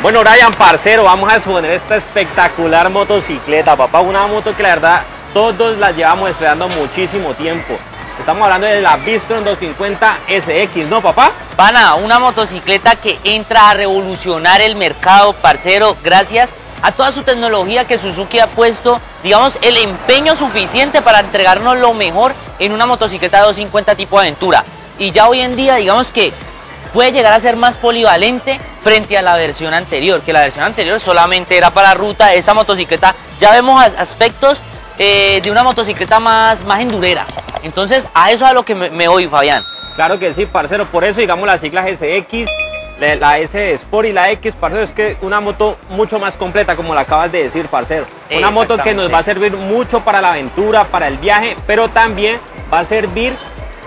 Bueno, Brian, parcero, vamos a exponer esta espectacular motocicleta, papá. Una moto que la verdad todos la llevamos esperando muchísimo tiempo. Estamos hablando de la Bistron 250 SX, ¿no, papá? Pana, una motocicleta que entra a revolucionar el mercado, parcero, gracias a toda su tecnología que Suzuki ha puesto, digamos, el empeño suficiente para entregarnos lo mejor en una motocicleta 250 tipo aventura. Y ya hoy en día, digamos que puede llegar a ser más polivalente frente a la versión anterior, que la versión anterior solamente era para ruta, esa motocicleta ya vemos aspectos eh, de una motocicleta más, más endurera. Entonces a eso es a lo que me, me voy, Fabián. Claro que sí, parcero, por eso digamos las siglas SX, la S de Sport y la X, parcero, es que una moto mucho más completa, como la acabas de decir, parcero. Una moto que nos va a servir mucho para la aventura, para el viaje, pero también va a servir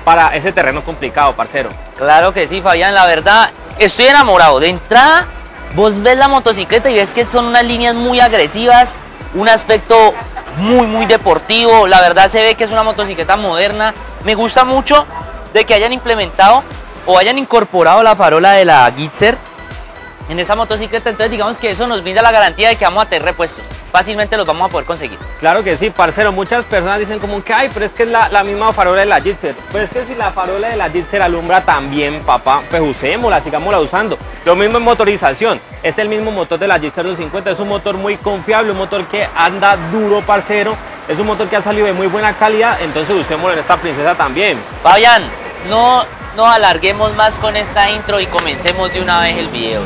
para ese terreno complicado, parcero. Claro que sí, Fabián, la verdad, estoy enamorado. De entrada, vos ves la motocicleta y ves que son unas líneas muy agresivas, un aspecto muy, muy deportivo. La verdad se ve que es una motocicleta moderna. Me gusta mucho de que hayan implementado o hayan incorporado la farola de la Gitzer en esa motocicleta. Entonces digamos que eso nos brinda la garantía de que vamos a tener repuestos fácilmente los vamos a poder conseguir. Claro que sí, parcero. Muchas personas dicen como que, ay, pero es que es la, misma farola de la Jitzer. Pues es que si la farola de la Jitzer alumbra también, papá, pues usémosla, sigámosla usando. Lo mismo en motorización. Es el mismo motor de la Jitzer 250. Es un motor muy confiable, un motor que anda duro, parcero. Es un motor que ha salido de muy buena calidad, entonces usémoslo en esta princesa también. Fabián, no no alarguemos más con esta intro y comencemos de una vez el video.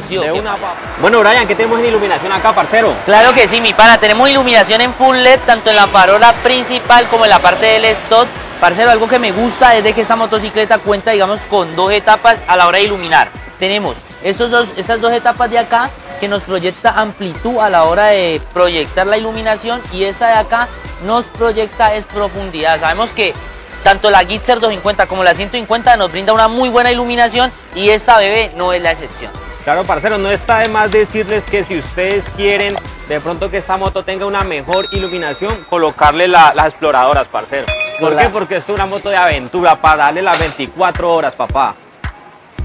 bueno, Brian, ¿qué tenemos en iluminación acá, parcero? Claro que sí, mi pana. Tenemos iluminación en full LED, tanto en la farola principal como en la parte del stop. Parcero, algo que me gusta es de que esta motocicleta cuenta, digamos, con dos etapas a la hora de iluminar. Tenemos estos dos, estas dos etapas de acá que nos proyecta amplitud a la hora de proyectar la iluminación y esta de acá nos proyecta es profundidad. Sabemos que tanto la Gitzer 250 como la 150 nos brinda una muy buena iluminación y esta bebé no es la excepción. Claro, parceros, no está de más decirles que si ustedes quieren de pronto que esta moto tenga una mejor iluminación, colocarle las exploradoras, parceros. ¿Por qué? Porque es una moto de aventura para darle las 24 horas, papá.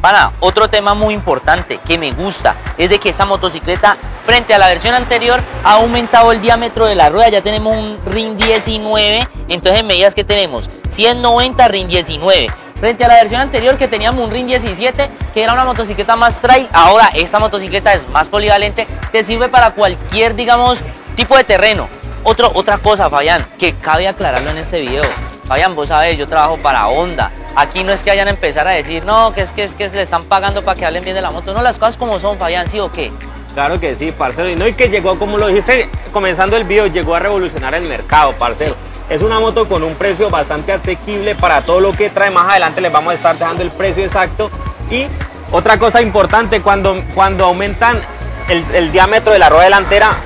Para, otro tema muy importante que me gusta es de que esta motocicleta frente a la versión anterior ha aumentado el diámetro de la rueda, ya tenemos un RIN 19, entonces en medidas que tenemos 190 RIN 19. Frente a la versión anterior que teníamos un RIN 17, que era una motocicleta más trail, ahora esta motocicleta es más polivalente, te sirve para cualquier, digamos, tipo de terreno. Otro, otra cosa, Fabián, que cabe aclararlo en este video. Fabián, vos sabés, yo trabajo para Honda. Aquí no es que vayan a empezar a decir, no, que es que es que le están pagando para que hablen bien de la moto. No, las cosas como son, Fabián, ¿sí o qué? Claro que sí, parcero. Y no, y que llegó, como lo dijiste comenzando el video, llegó a revolucionar el mercado, parcero. Es una moto con un precio bastante asequible para todo lo que trae. Más adelante les vamos a estar dejando el precio exacto. Y otra cosa importante, cuando, cuando aumentan el, el diámetro de la rueda delantera,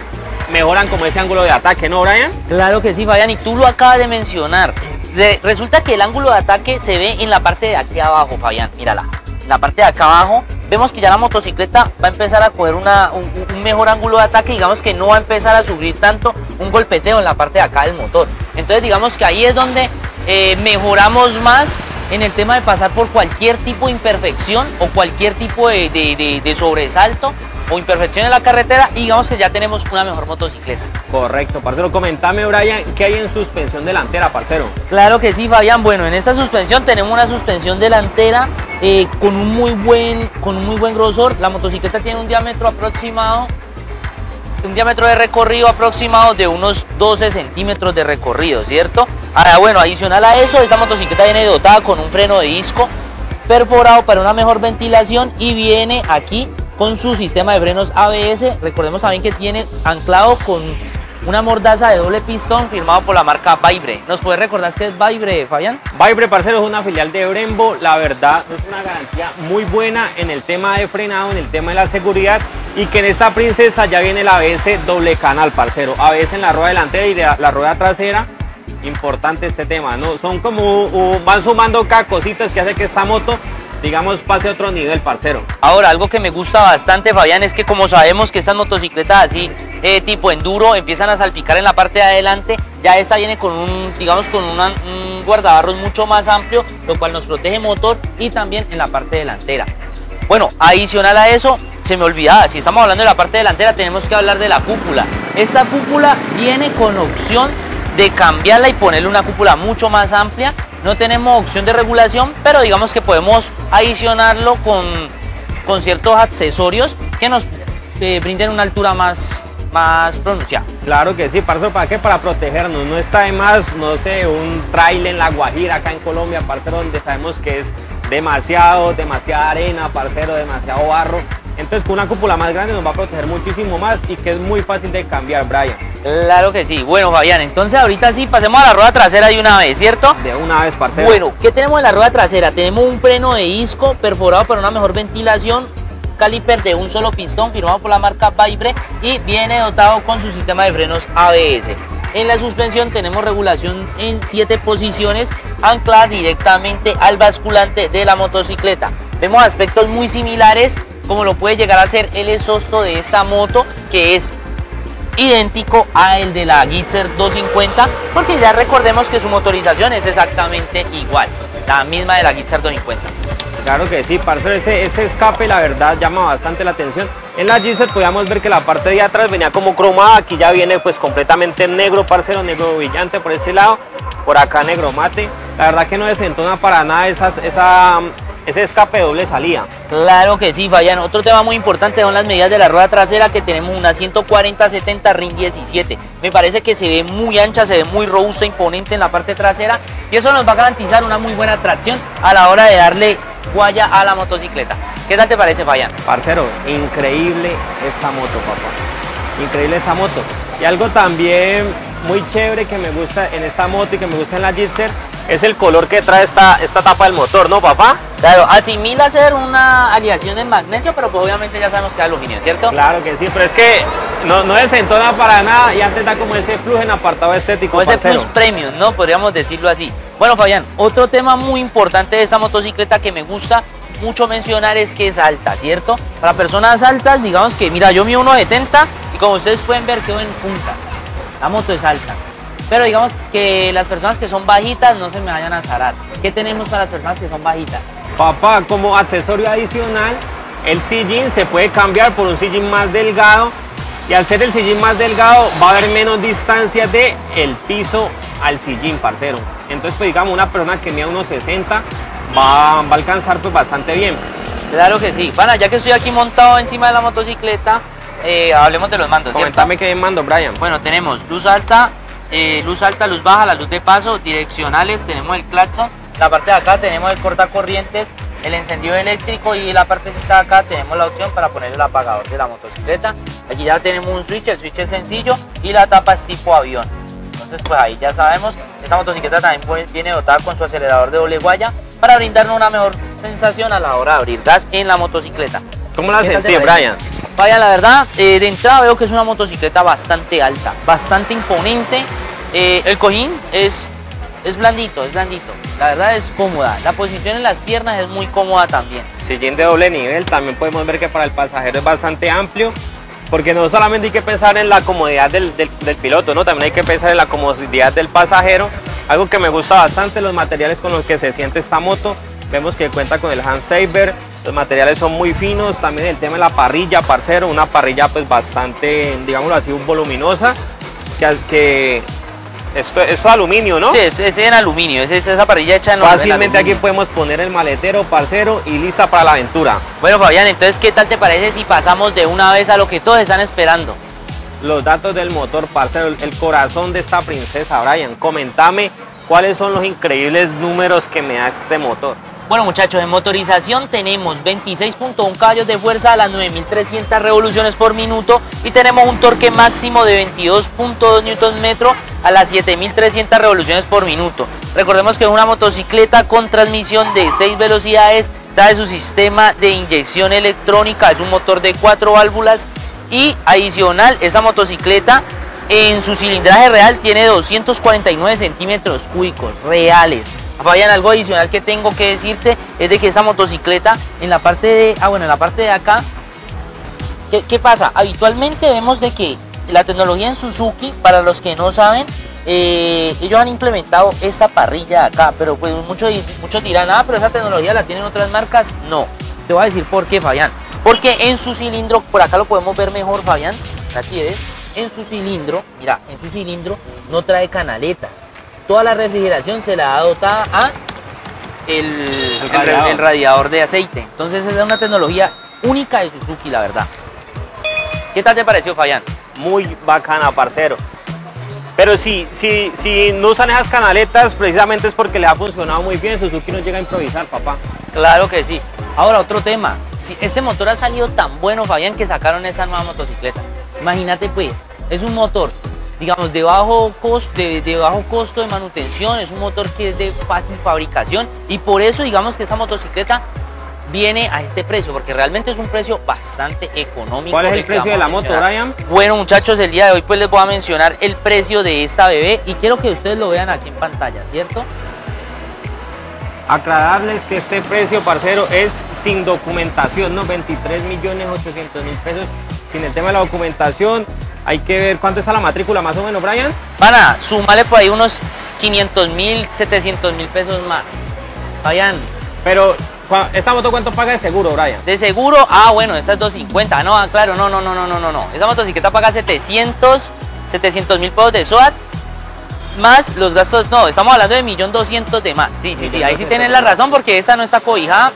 mejoran como ese ángulo de ataque, ¿no, Brian? Claro que sí, Fabián, y tú lo acabas de mencionar resulta que el ángulo de ataque se ve en la parte de aquí abajo, Fabián, mírala. En la parte de acá abajo vemos que ya la motocicleta va a empezar a coger un, mejor ángulo de ataque, digamos que no va a empezar a sufrir tanto un golpeteo en la parte de acá del motor. Entonces digamos que ahí es donde eh, mejoramos más en el tema de pasar por cualquier tipo de imperfección o cualquier tipo de sobresalto o imperfección en la carretera y digamos que ya tenemos una mejor motocicleta. Correcto, parcero. Comentame, Brian, ¿qué hay en suspensión delantera, parcero? Claro que sí, Fabián. Bueno, en esta suspensión tenemos una suspensión delantera eh, con, un muy buen, con un muy buen grosor. La motocicleta tiene un diámetro aproximado un diámetro de recorrido aproximado de unos 12 centímetros de recorrido, ¿cierto? Ahora, bueno, adicional a eso, esa motocicleta viene dotada con un freno de disco perforado para una mejor ventilación y viene aquí con su sistema de frenos ABS. Recordemos también que tiene anclado con una mordaza de doble pistón firmado por la marca Vibre. ¿Nos puedes recordar qué es Vibre, Fabián? Vibre, parcero, es una filial de Brembo. La verdad, es una garantía muy buena en el tema de frenado, en el tema de la seguridad. Y que en esta princesa ya viene el ABS doble canal, parcero. ABS en la rueda delantera y la rueda trasera. Importante este tema, ¿no? Son como, van sumando cada cositas que hace que esta moto digamos, pase a otro nivel, parcero. Ahora, algo que me gusta bastante, Fabián, es que como sabemos que estas motocicletas así, eh, tipo enduro, empiezan a salpicar en la parte de adelante, ya esta viene con un, digamos, con un guardabarros mucho más amplio, lo cual nos protege motor y también en la parte delantera. Bueno, adicional a eso, se me olvidaba, si estamos hablando de la parte delantera, tenemos que hablar de la cúpula. Esta cúpula viene con opción de cambiarla y ponerle una cúpula mucho más amplia. No tenemos opción de regulación, pero digamos que podemos adicionarlo con, con ciertos accesorios que nos eh, brinden una altura más, más pronunciada. Claro que sí, parcero, ¿para qué? Para protegernos. No está de más, no sé, un trail en La Guajira, acá en Colombia, parcero, donde sabemos que es demasiado, demasiada arena, parcero, demasiado barro. Entonces con una cúpula más grande nos va a proteger muchísimo más y que es muy fácil de cambiar, Brian. Claro que sí. Bueno, Fabián, entonces ahorita sí pasemos a la rueda trasera de una vez, ¿cierto? De una vez, parcero. Bueno, ¿qué tenemos en la rueda trasera? Tenemos un freno de disco perforado para una mejor ventilación, caliper de un solo pistón firmado por la marca Vibre y viene dotado con su sistema de frenos ABS. En la suspensión tenemos regulación en 7 posiciones anclada directamente al basculante de la motocicleta. Vemos aspectos muy similares como lo puede llegar a ser el exhausto de esta moto que es idéntico a el de la Gitzer 250 porque ya recordemos que su motorización es exactamente igual, la misma de la Gitzer 250. Claro que sí, parcero, ese, escape la verdad llama bastante la atención. En la Gitzer podíamos ver que la parte de atrás venía como cromada, aquí ya viene pues completamente negro, parcero, negro brillante por este lado, por acá negro mate. La verdad que no desentona para nada esa, ese escape doble salida. Claro que sí, Fabián. Otro tema muy importante son las medidas de la rueda trasera que tenemos una 140-70 RIN 17. Me parece que se ve muy ancha, se ve muy robusta, imponente en la parte trasera y eso nos va a garantizar una muy buena tracción a la hora de darle guaya a la motocicleta. ¿Qué tal te parece, Fabián? Parcero, increíble esta moto, papá. Increíble esta moto. Y algo también muy chévere que me gusta en esta moto y que me gusta en la Gitzer es el color que trae esta, esta tapa del motor, ¿no, papá? Claro, asimila ser una aleación en magnesio, pero pues obviamente ya sabemos que es aluminio, ¿cierto? Claro que sí, pero es que no, no desentona para nada y antes da como ese plus en apartado estético. Como ese plus premium, ¿no? Podríamos decirlo así. Bueno, Fabián, otro tema muy importante de esta motocicleta que me gusta mucho mencionar es que es alta, ¿cierto? Para personas altas, digamos que, mira, yo mido 1,70 y como ustedes pueden ver, quedo en punta. La moto es alta. Pero digamos que las personas que son bajitas no se me vayan a zarar. ¿Qué tenemos para las personas que son bajitas? Papá, como accesorio adicional, el sillín se puede cambiar por un sillín más delgado y al ser el sillín más delgado va a haber menos distancia de el piso al sillín, parcero. Entonces, pues digamos, una persona que mide unos 60 va, va a alcanzar pues bastante bien. Claro que sí. Bueno, ya que estoy aquí montado encima de la motocicleta, eh, hablemos de los mandos, Comentame qué mando, Brian. Bueno, tenemos luz alta, eh, luz alta, luz baja, la luz de paso, direccionales, tenemos el claxon, la parte de acá tenemos el cortacorrientes, el encendido eléctrico y la parte de acá tenemos la opción para poner el apagador de la motocicleta. Aquí ya tenemos un switch, el switch es sencillo y la tapa es tipo avión. Entonces pues ahí ya sabemos, esta motocicleta también viene dotada con su acelerador de doble guaya para brindarnos una mejor sensación a la hora de abrir gas en la motocicleta. ¿Cómo la sentí, Brian? Vaya, la verdad, eh, de entrada veo que es una motocicleta bastante alta, bastante imponente. Eh, el cojín es, es blandito, es blandito. La verdad es cómoda. La posición en las piernas es muy cómoda también. De doble nivel, también podemos ver que para el pasajero es bastante amplio. Porque no solamente hay que pensar en la comodidad del, piloto, ¿no? también hay que pensar en la comodidad del pasajero. Algo que me gusta bastante, los materiales con los que se siente esta moto. Vemos que cuenta con el hand saver, los materiales son muy finos, también el tema de la parrilla, parcero, una parrilla pues bastante, digámoslo así, voluminosa, que, que esto, es aluminio, ¿no? Sí, es, en aluminio, es, esa parrilla hecha en Fácilmente aquí podemos poner el maletero, parcero y lista para la aventura. Bueno, Fabián, entonces, ¿qué tal te parece si pasamos de una vez a lo que todos están esperando? Los datos del motor, parcero, el corazón de esta princesa, Brian. Comentame cuáles son los increíbles números que me da este motor. Bueno muchachos, en motorización tenemos 26.1 caballos de fuerza a las 9.300 revoluciones por minuto y tenemos un torque máximo de 22.2 Nm a las 7.300 revoluciones por minuto. Recordemos que es una motocicleta con transmisión de 6 velocidades, trae su sistema de inyección electrónica, es un motor de 4 válvulas y adicional esa motocicleta en su cilindraje real tiene 249 centímetros cúbicos reales. Vayan, algo adicional que tengo que decirte es de que esa motocicleta en la parte de, ah bueno, en la parte de acá, ¿qué, pasa? Habitualmente vemos de que la tecnología en Suzuki, para los que no saben, eh, ellos han implementado esta parrilla acá, pero pues muchos, muchos dirán, ah, pero esa tecnología la tienen otras marcas. No, te voy a decir por qué, Fabián. Porque en su cilindro, por acá lo podemos ver mejor, Fabián, aquí es, en su cilindro, mira, en su cilindro no trae canaletas. Toda la refrigeración se la ha dotada a el, el radiador. el radiador de aceite. Entonces es una tecnología única de Suzuki, la verdad. ¿Qué tal te pareció, Fabián? Muy bacana, parcero. Pero si, si, si no usan esas canaletas, precisamente es porque les ha funcionado muy bien. Suzuki no llega a improvisar, papá. Claro que sí. Ahora, otro tema. Si este motor ha salido tan bueno, Fabián, que sacaron esta nueva motocicleta. Imagínate, pues, es un motor, digamos, de bajo, costo, de, de bajo costo de manutención, es un motor que es de fácil fabricación y por eso, digamos, que esta motocicleta viene a este precio, porque realmente es un precio bastante económico. ¿Cuál es el precio de la moto. Brian? Bueno, muchachos, el día de hoy pues les voy a mencionar el precio de esta bebé y quiero que ustedes lo vean aquí en pantalla, ¿cierto? Aclararles que este precio, parcero, es sin documentación, ¿no? 23 millones 800 mil pesos sin el tema de la documentación. Hay que ver cuánto está la matrícula más o menos, Brian. Para, sumale por ahí unos 500 mil, 700 mil pesos más. Vayan, Pero, ¿cu- ¿esta moto cuánto paga de seguro, Brian? de seguro, ah, bueno, esta es 250. No, ah, claro, no, no, no, no, no, no. Esa motocicleta paga 700, 700 mil pesos de SOAT. Más los gastos, no, estamos hablando de 1.200.000 de más. Sí, sí, sí, ahí sí 1.200.000 tienen la razón porque esta no está cobijada.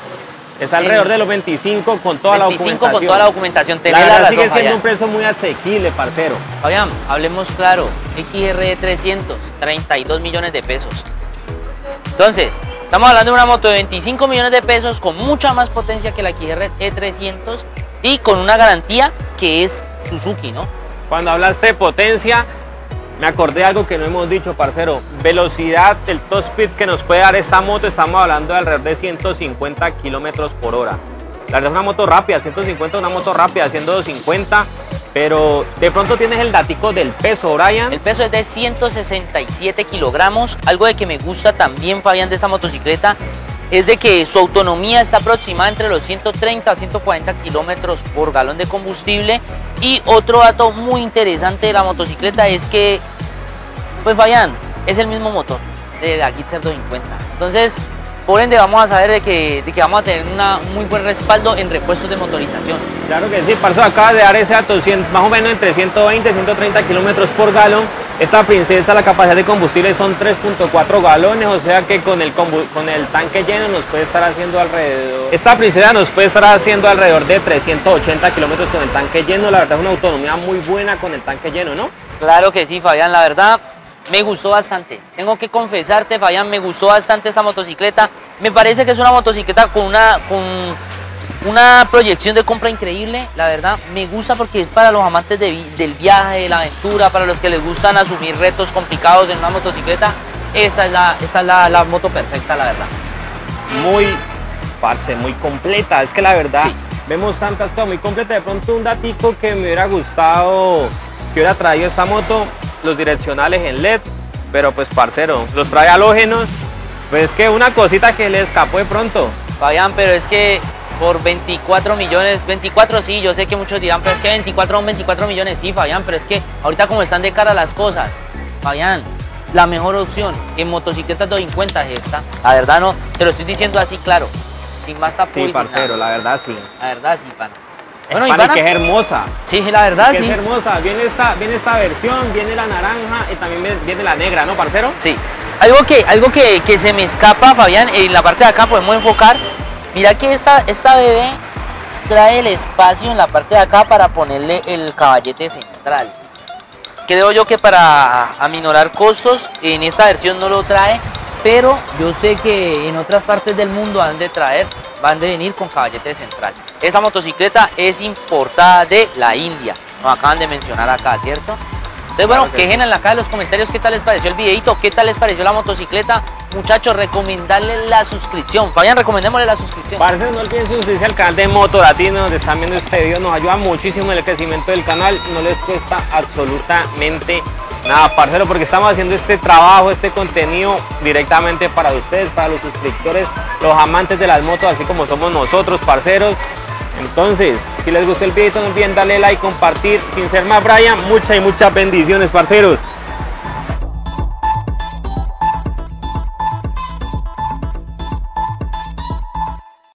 Está alrededor de los 25 con toda 25 la documentación. con toda la documentación. La Tenés la, verdad razón, sigue siendo Fabián. un precio muy asequible, parcero. Fabián, hablemos claro, XR 300, 32 millones de pesos. Entonces, estamos hablando de una moto de 25 millones de pesos con mucha más potencia que la XR E300 y con una garantía que es Suzuki, ¿no? Cuando hablaste de potencia, me acordé de algo que no hemos dicho, parcero. Velocidad, el top speed que nos puede dar esta moto, estamos hablando de alrededor de 150 kilómetros por hora. La verdad es una moto rápida, 150 es una moto rápida, haciendo 250. Pero de pronto tienes el datico del peso, Brian. El peso es de 167 kilogramos. Algo de que me gusta también, Fabián, de esta motocicleta es de que su autonomía está aproximada entre los 130 a 140 kilómetros por galón de combustible. Y otro dato muy interesante de la motocicleta es que, pues Fabián, es el mismo motor de la Gitzer 250. Entonces, por ende, vamos a saber de que, de que vamos a tener un muy buen respaldo en repuestos de motorización. Claro que sí, parcero, acaba de dar ese dato, 100 más o menos entre 120 y 130 kilómetros por galón. Esta princesa, la capacidad de combustible son 3.4 galones, o sea que con el, con el tanque lleno nos puede estar haciendo alrededor... Esta princesa nos puede estar haciendo alrededor de 380 kilómetros con el tanque lleno, la verdad es una autonomía muy buena con el tanque lleno, ¿no? Claro que sí, Fabián, la verdad me gustó bastante. Tengo que confesarte, Fabián, me gustó bastante esta motocicleta. Me parece que es una motocicleta con una, con una proyección de compra increíble. La verdad, me gusta porque es para los amantes de del viaje, de la aventura, para los que les gustan asumir retos complicados en una motocicleta. Esta es la, esta es la, la moto perfecta, la verdad. Muy, parce, muy completa, es que la verdad Sí. vemos tantas cosas muy completas, de pronto un datico que me hubiera gustado que hubiera traído esta moto, los direccionales en LED, pero pues parcero, los trae halógenos, pues que una cosita que le escapó de pronto. Fabián, pero es que por 24 millones, 24 sí, yo sé que muchos dirán, pero es que 24 son 24 millones, sí, Fabián, pero es que ahorita como están de cara las cosas, Fabián, la mejor opción en motocicletas 250 es esta. La verdad no, te lo estoy diciendo así claro, sin más tapujos Sí, parcero, la verdad sí. La verdad sí, pana. Bueno, y pana, que es hermosa. sí, la verdad que sí. es hermosa. Viene esta, viene esta versión, viene la naranja y también viene- viene la negra, ¿no, parcero? Sí. Algo que, algo que, que se me escapa, Fabián, en la parte de acá podemos enfocar. Mira que esta, esta bebé trae el espacio en la parte de acá para ponerle el caballete central. Creo yo que para aminorar costos, en esta versión no lo trae, pero yo sé que en otras partes del mundo han de traer, van de venir con caballete central. Esta motocicleta es importada de la India, nos acaban de mencionar acá, ¿cierto? Entonces, bueno, Claro que quejen en la caja de los comentarios qué tal les pareció el videito, qué tal les pareció la motocicleta. Muchachos, recomendarles la suscripción. Fabián, recomendémosle la suscripción. Parce, no olviden suscribirse al canal de Moto Latino donde están viendo este video, nos ayuda muchísimo en el crecimiento del canal, no les cuesta absolutamente nada, parcero, porque estamos haciendo este trabajo, este contenido directamente para ustedes, para los suscriptores, los amantes de las motos, así como somos nosotros, parceros. Entonces, si les gustó el video, no olviden darle like, compartir, sin ser más Brian, muchas y muchas bendiciones, parceros.